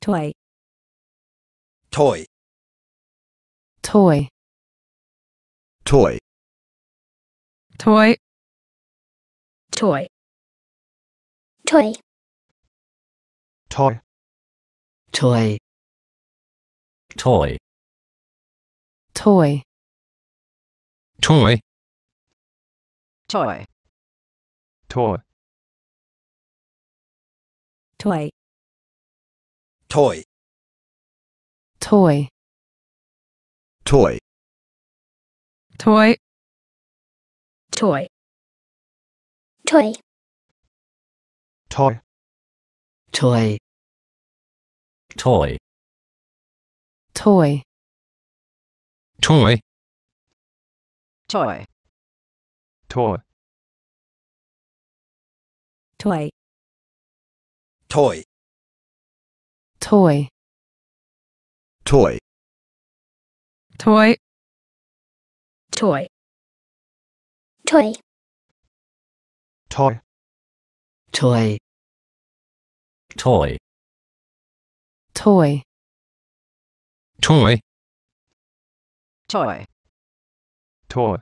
toy, toy, toy, toy, toy, toy, toy, toy, toy, toy, toy, toy, toy, toy, toy, toy, toy, toy, toy, toy, toy, toy, toy, toy, toy, toy, toy, toy, toy, toy, toy, toy, toy, toy, toy, toy, toy, toy, toy, toy, toy, toy,